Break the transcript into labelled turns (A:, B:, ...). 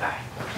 A: 来。